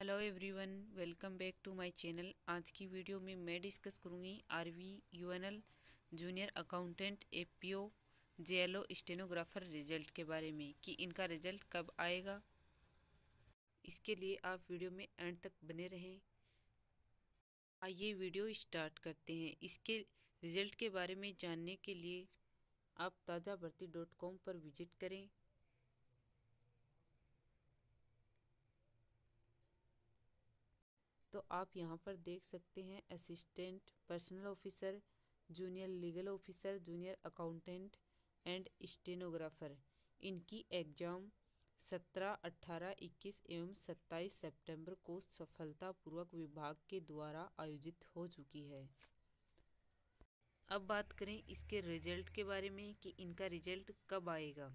Hello everyone welcome back to my channel आज की video में मैं डिस्कस करूँगी RV UNL junior accountant APO JLO stenographer result के बारे में कि इनका रिज़ल्ट कब आएगा। इसके लिए आप वीडियो में एंड तक बने रहें। आइए वीडियो स्टार्ट करते हैं। इसके रिज़ल्ट के बारे में जानने के लिए आप ताज़ा भर्ती डॉट कॉम पर विज़िट करें। तो आप यहाँ पर देख सकते हैं assistant personnel officer junior legal officer junior accountant and stenographer इनकी एग्ज़ाम 17, 18, 21 एवं 27 सितंबर को सफलतापूर्वक विभाग के द्वारा आयोजित हो चुकी है। अब बात करें इसके रिज़ल्ट के बारे में कि इनका रिज़ल्ट कब आएगा।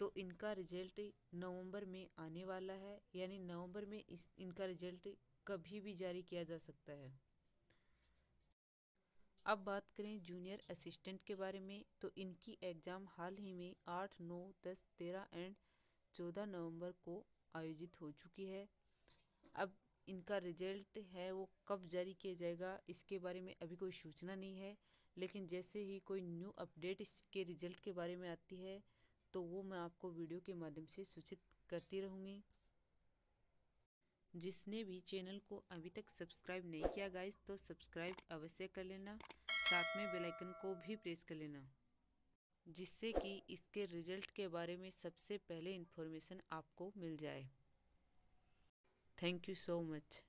तो इनका रिज़ल्ट नवंबर में आने वाला है, यानी नवंबर में इस, इनका रिज़ल्ट कभी भी जारी किया जा सकता है। अब बात करें जूनियर असिस्टेंट के बारे में तो इनकी एग्ज़ाम हाल ही में आठ, नौ, दस, तेरह एंड चौदह नवंबर को आयोजित हो चुकी है। अब इनका रिज़ल्ट है वो कब जारी किया जाएगा, इसके बारे में अभी कोई सूचना नहीं है, लेकिन जैसे ही कोई न्यू अपडेट इसके रिज़ल्ट के बारे में आती है तो वो मैं आपको वीडियो के माध्यम से सूचित करती रहूँगी। जिसने भी चैनल को अभी तक सब्सक्राइब नहीं किया गाइस तो सब्सक्राइब अवश्य कर लेना। साथ में बेल आइकन को भी प्रेस कर लेना, जिससे कि इसके रिज़ल्ट के बारे में सबसे पहले इन्फॉर्मेशन आपको मिल जाए। Thank you so much.